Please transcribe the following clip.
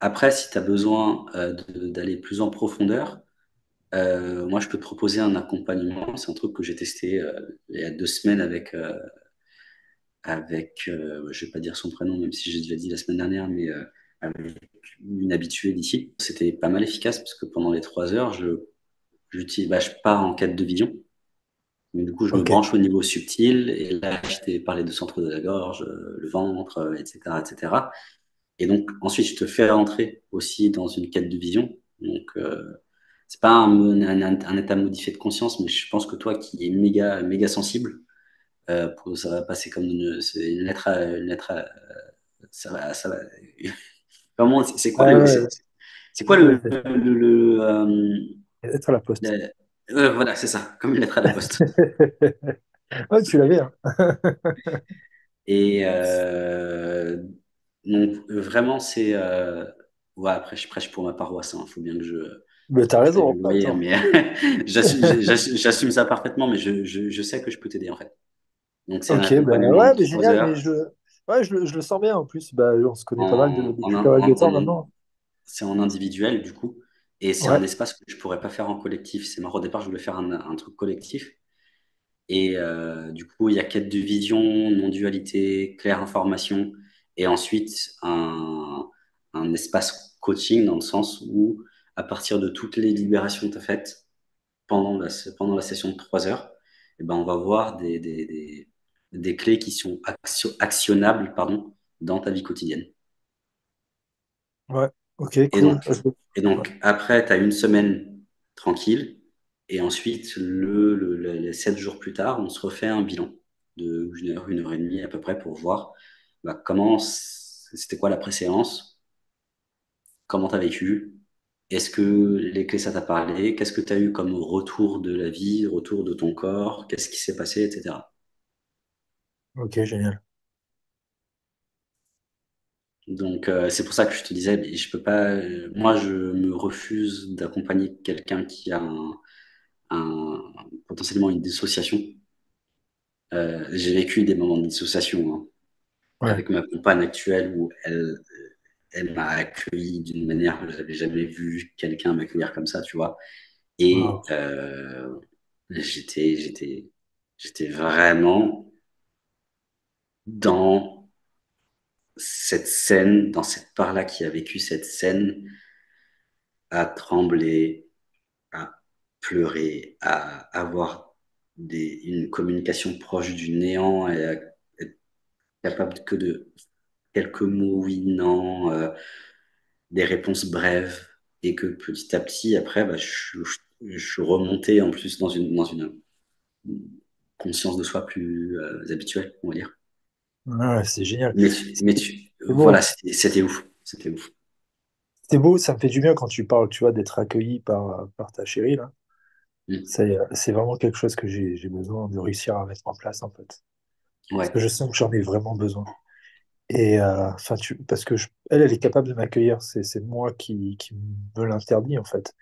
après, si tu as besoin euh, d'aller plus en profondeur, euh, moi, je peux te proposer un accompagnement. C'est un truc que j'ai testé euh, il y a deux semaines avec, avec je vais pas dire son prénom, même si j'ai déjà dit la semaine dernière, mais avec une habituée d'ici. C'était pas mal efficace parce que pendant les trois heures, je, bah, je pars en quête de vision. Mais du coup, je me branche au niveau subtil et là, je t'ai parlé de centre de la gorge, le ventre, etc., etc. Et donc, ensuite, je te fais rentrer aussi dans une quête de vision. Donc, euh, c'est pas un, un, un état modifié de conscience, mais je pense que toi qui es méga, méga sensible, euh, pour, ça va passer comme une, lettre à, une lettre à- ça va, ça va. Comment, c'est quoi le, ouais, c'est quoi le, c'est- le, le, euh, Être à la poste. euh, voilà, c'est ça, comme une lettre à la poste. Ouais, tu l'avais, hein. Et euh, donc, vraiment, c'est. Euh, ouais, après, je prêche pour ma paroisse. Il faut bien que je, Mais t'as raison, hein, mais j'assume ça parfaitement, mais je, je, je sais que je peux t'aider en fait. Donc, c'est un Ok, accompagnement de ouais, mais génial, mais je, ouais, je, le je le sens bien en plus. Bah, on se connaît pas mal de- depuis pas mal de temps en- maintenant. c'est en individuel du coup, et c'est un espace que je pourrais pas faire en collectif. C'est marrant, au départ, je voulais faire un, un truc collectif, et euh, du coup, il y a quête de vision, non-dualité, claire information, et ensuite un, un espace coaching dans le sens où, à partir de toutes les libérations que tu as faites pendant la, pendant la session de trois heures, eh ben, on va voir des, des, des, des clés qui sont action- actionnables pardon, dans ta vie quotidienne. ouais, ok, Et donc, ouais. après, tu as une semaine tranquille. Et ensuite, le, le- le- les sept jours plus tard, on se refait un bilan de une heure, une heure et demie à peu près pour voir bah, comment c'était quoi la préséance, comment tu as vécu, est-ce que les clés ça t'a parlé, qu'est-ce que tu as eu comme retour de la vie, retour de ton corps, qu'est-ce qui s'est passé, etc. Ok, génial. Donc, euh, c'est pour ça que je te disais, je peux pas. euh, moi, je me refuse d'accompagner quelqu'un qui a un, un- potentiellement une dissociation. Euh, j'ai vécu des moments de dissociation hein, Ouais. avec ma compagne actuelle où elle, elle m'a accueilli d'une manière que je n'avais jamais vu quelqu'un m'accueillir comme ça, tu vois. Et Wow. euh, j'étais, j'étais, j'étais vraiment dans cette scène, dans cette part-là qui a vécu cette scène, à trembler, à pleurer, à avoir des, une communication proche du néant et à capable que de quelques mots oui, non, euh, des réponses brèves, et que petit à petit, après, bah, je, je, je suis remonté en plus dans une, dans une conscience de soi plus euh, habituelle, on va dire. Ouais, c'est génial. Mais, tu, voilà, beau. c'était ouf. C'était ouf. C'est beau, ça me fait du bien quand tu parles, tu vois, d'être accueilli par, par ta chérie, là. Mm. C'est, c'est vraiment quelque chose que j'ai besoin de réussir à mettre en place, en fait. Parce que je sens que j'en ai vraiment besoin. Et, euh, tu, parce que je- elle, elle est capable de m'accueillir. C'est, c'est moi qui, qui me l'interdis, en fait.